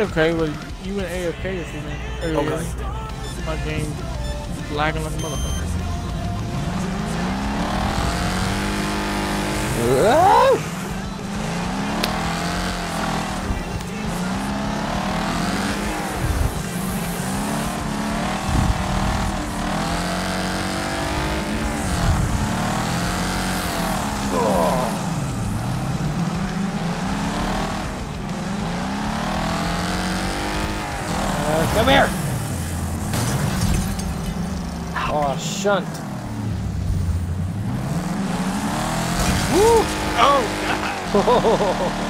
okay, but you went AFK few minutes earlier. Okay. My game lagging like a motherfucker. Uh, come here! Shunt. Woo! Oh, Oh,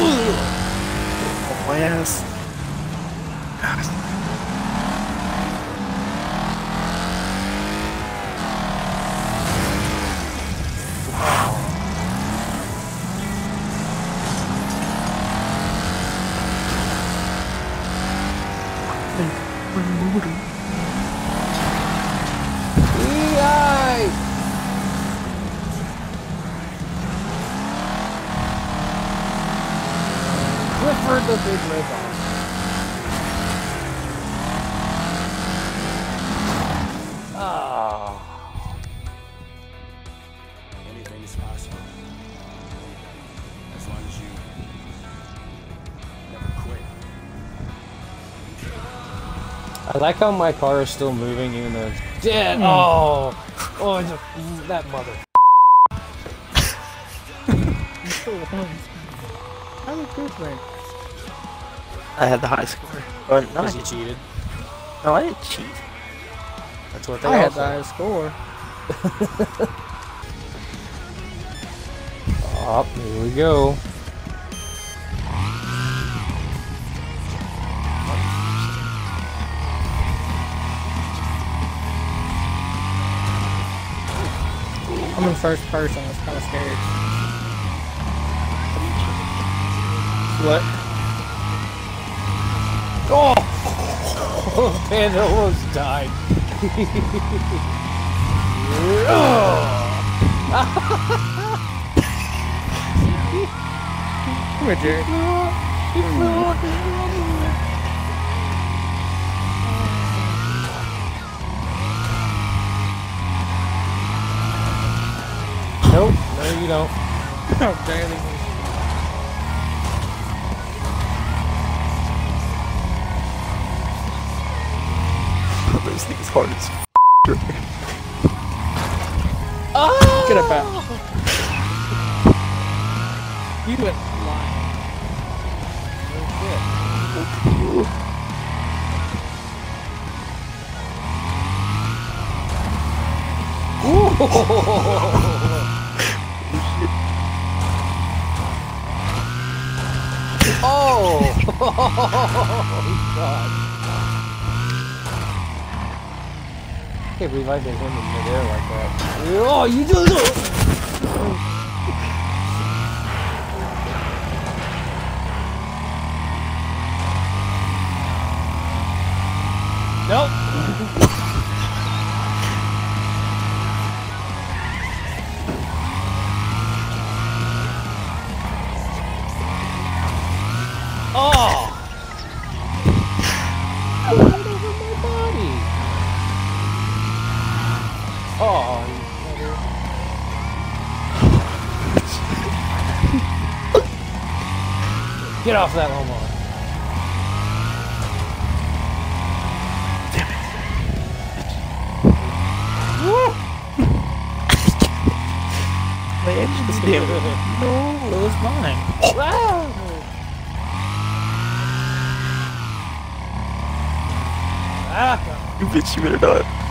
Oh, my I like how my car is still moving even though it's dead. Hmm. Oh, oh, it's a, that mother. you still won. How did Chris rank? I had the high score. Or, no, I Because you didn't. cheated. no, I didn't cheat. That's what they I all had the say. highest score. Oh, here we go. In first person. It's kind of scary. What? Oh! Panda almost died. Come here, Jerry. Nope, no you don't. Oh, barely. This thing is hard as f- oh! Get up out. You went flying. Oh! God. can't believe I did him in midair like that. Oh, you do Nope. Get off that lawnmower. My engine's damn it. No, it was mine. Ah, You bitch, you better not.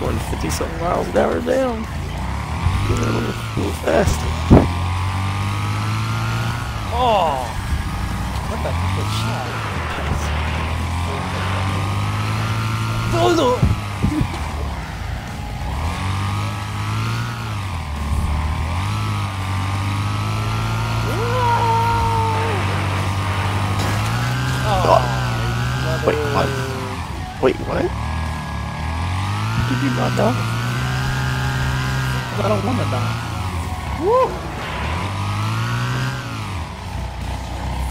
Going 50 something miles an hour down. Going a little, little faster. Oh. What the heck was that? Oh, no. Oh, Wait, what? Wait, what? Did you not know? I don't want to die.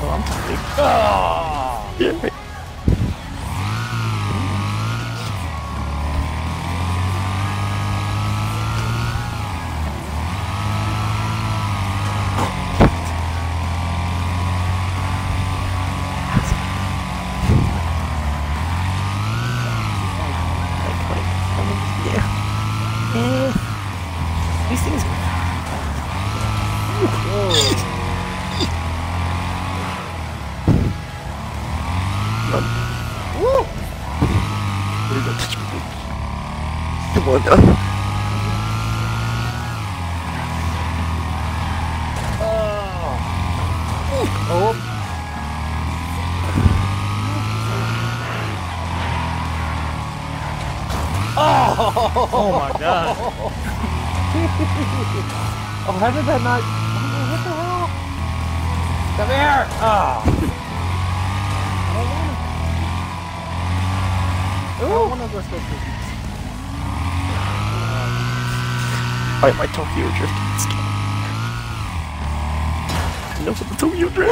Oh, I'm talking. Oh. Yeah, right. Like, like, I mean, yeah. Eh. These things run. Woo. Come on now. Oh. My god. Oh, how did that not? What the hell? Come here! Oh. I don't want to go so quick. Alright, my Tokyo Drift is of the Tokyo Drift!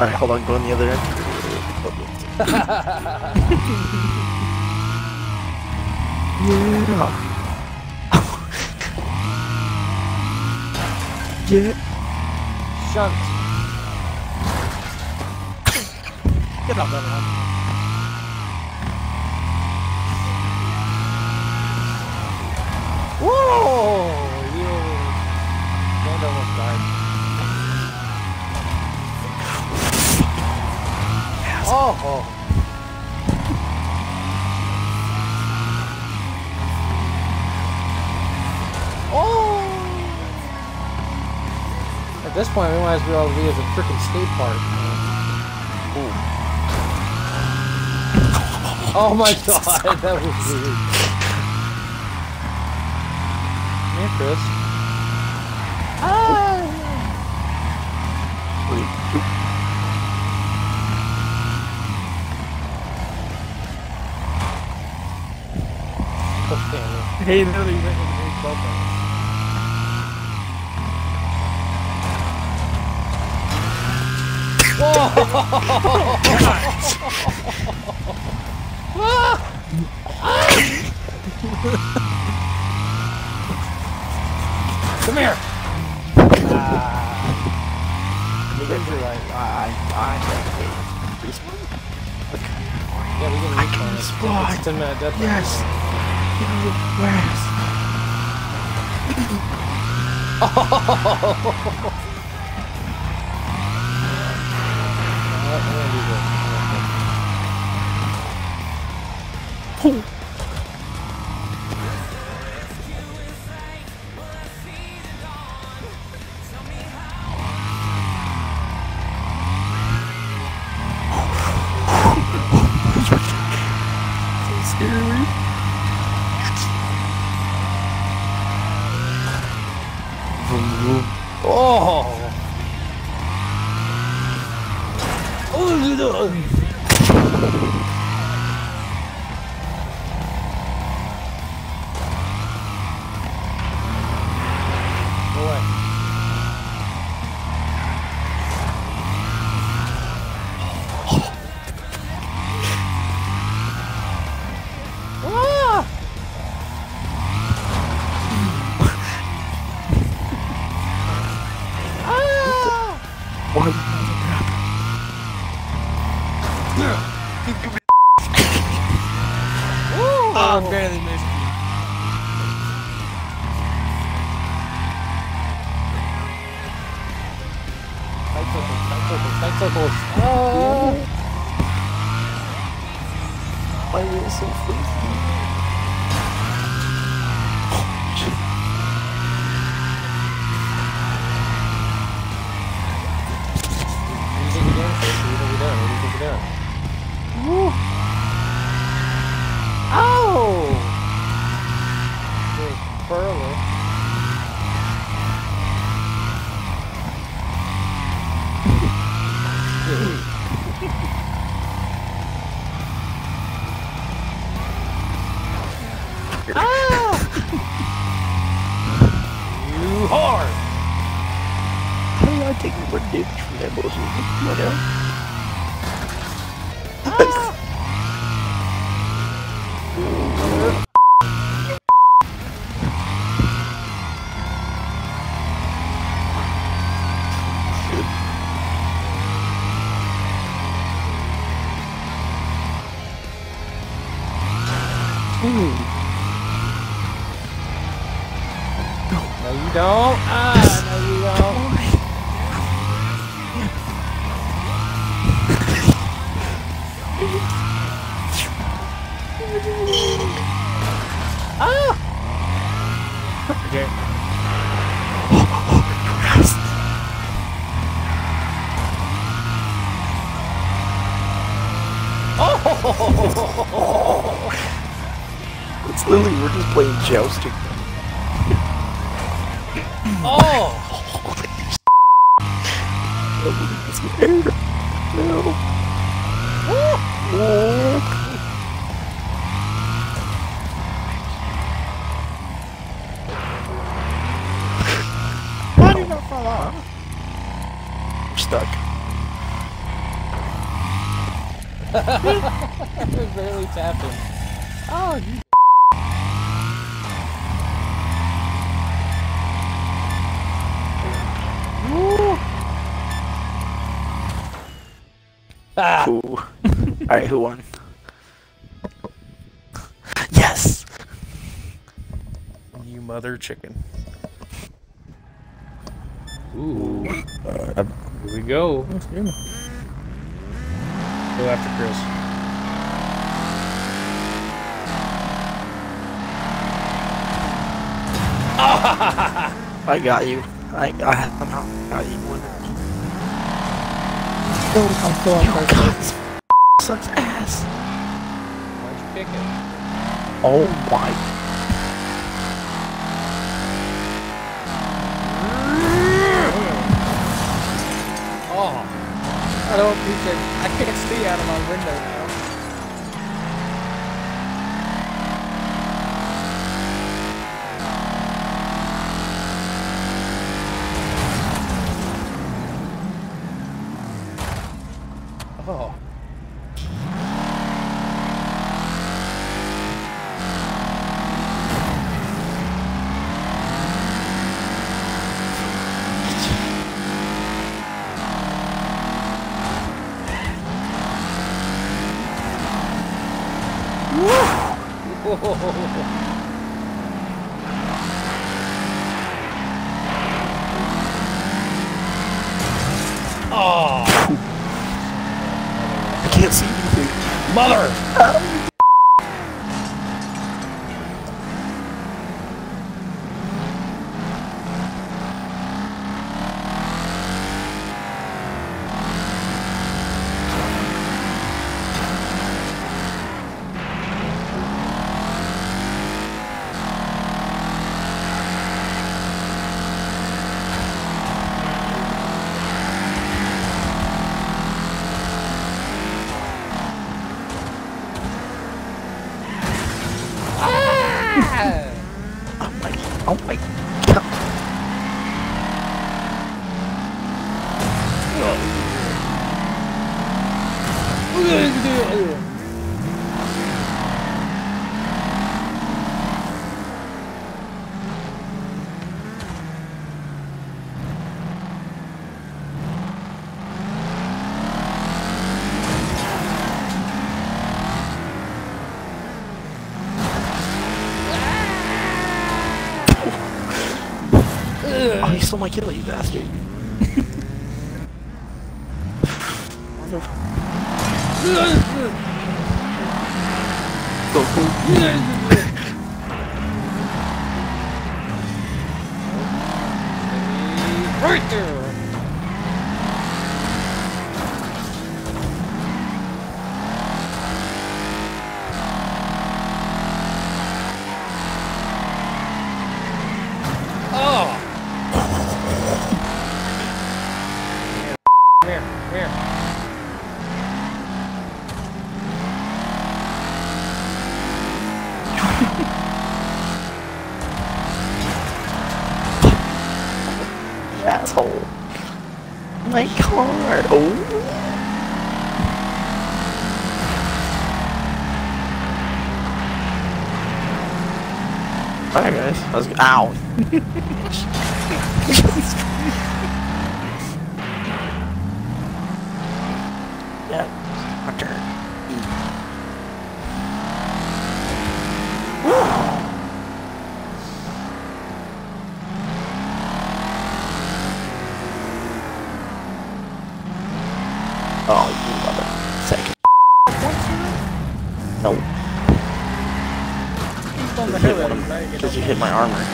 Alright, hold on, go on the other end. yeah! yeah! Shunt. Get out there, man. Whoa! You. Land almost died. Oh. oh. Oh! At this point, we might as well be as a freaking skate park. Oh my god, that was weird. Come here, Chris. Ah! Okay. Hey, literally went in the big bubble. Come here! Ah. Like, I, I, wait. Respawn? yeah, we can I respawn can it. It's 10 minute death. Yes! Give me Oh, no. Circles, tight circles. Ah! My wheel's so. What do you from It's literally we're just playing jousting. Oh! It's scared. No. Oh. Ah! Ooh. Alright, who won? Yes! You mother chicken. Ooh. Here we go. That's good. Go after Chris. I got you. I, I somehow got you. Still, I'm still on first God, sucks ass. Why'd you kick it? Oh my. Oh! I don't appreciate I can't see out of my window now. Oh. Oh! I can't see anything. Mother! Um, Oh, he stole my kill, you bastard. Go, go. Right there! Oh! Come here, come here. asshole. My car. Oh. Alright guys, I was ow. yeah, my turn. Oh, you mother. Second. No, He's on the you hit hill one and of trying to get because you up. hit my armor.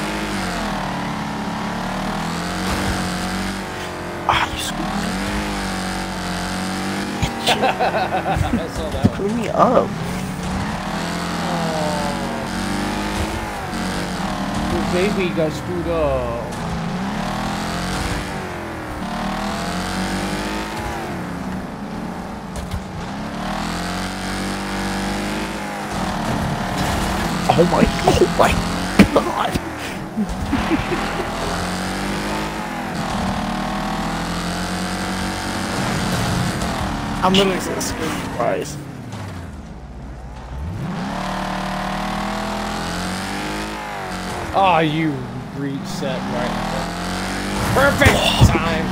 Ah, you scooped I saw. Clean me up. Oh, baby got screwed up. Oh my, oh my god. I'm literally Jesus Christ. Oh, ah, you reset right. Perfect time.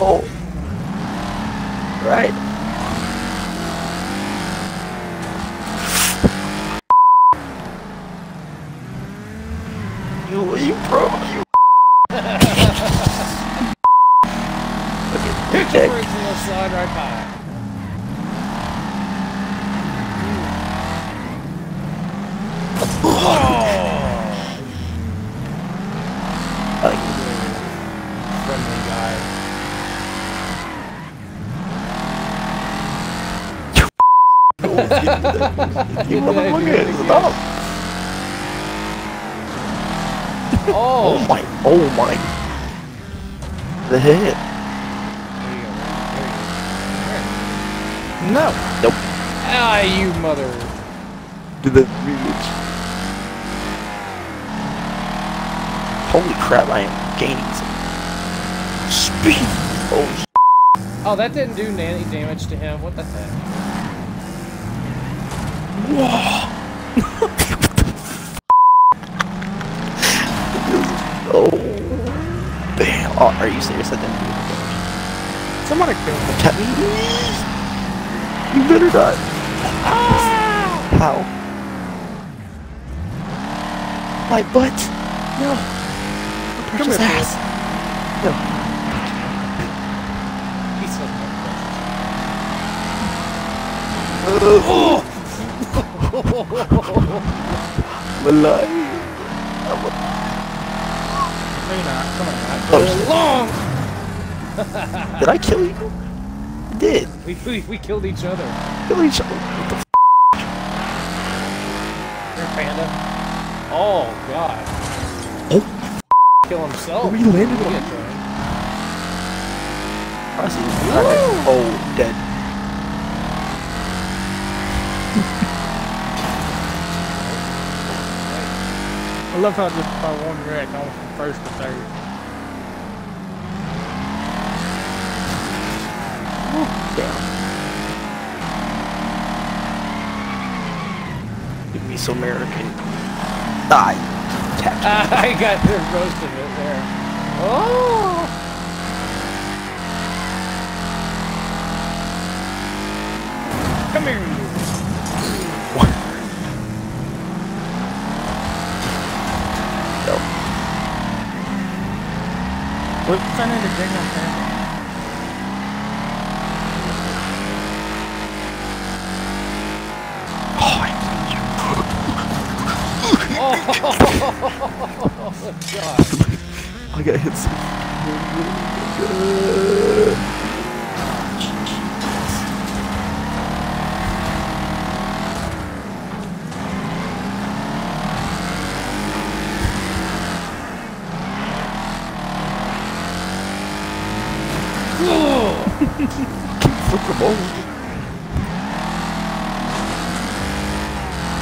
Oh. Right. You, you bro, you. Hit the Okay. brakes and you'll slide right by. Oh! Like, Friendly guy. You motherfucker, stop. Oh Oh! my, oh my. The hit. There you go. There you go. No. Nope. Ah, you mother. To the reach. Holy crap, I am gaining some speed. Oh, Oh, that didn't do any damage to him. What the heck? oh. Bam. Oh, are you serious? I didn't do any damage. Somebody killed me. You better not. Ah! How? My butt. No. Come Precious here, ass. No. He's so Oh. Wallahi. No, you're not. Come on, man. Oh, long. did I kill you? I did. We, we we killed each other. Kill each other. What the f- Here, panda. Oh god. Oh. Kill himself. We landed on- him. I see. Oh, dead. I love how just by one wreck, I went from first to third. Damn. Give me some American. Die. I got the roast of it there. Oh. Come here, We're starting to dig up there. Oh. Oh god. I got hit so good.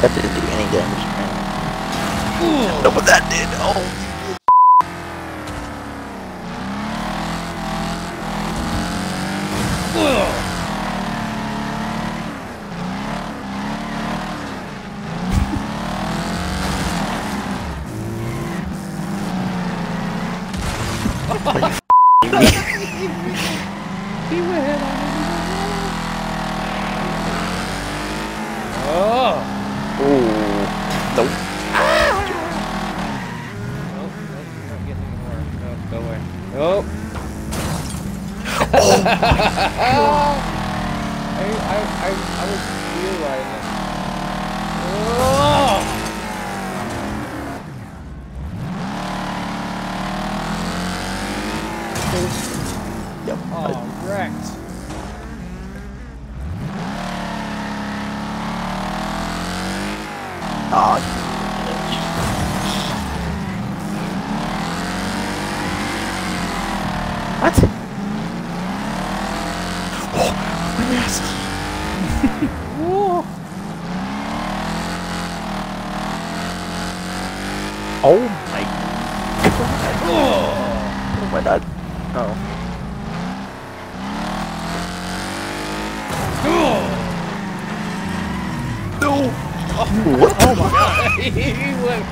That didn't do any damage, man. Hmm. No, but that did. Oh. He went Oh. Oh. Nope. Nope, nope, you're not getting anywhere. Nope, go away. Nope. I, I, I, was realizing. Oh. Yep. Oh, wrecked. Oh. What? Oh, my ass. Whoa. Oh my god. Oh my god. Oh. No! What? Oh my god. he went.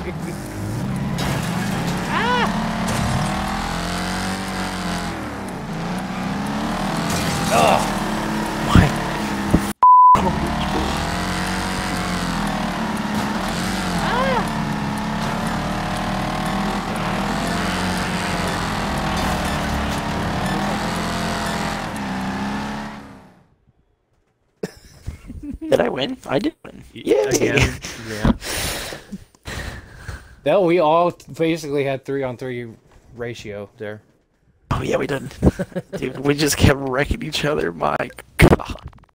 Did I win? I did. Yeah. Again. Yeah. No, we all basically had three on three ratio there. Oh yeah, we did. Dude, we just kept wrecking each other. My god.